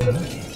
Mm-hmm.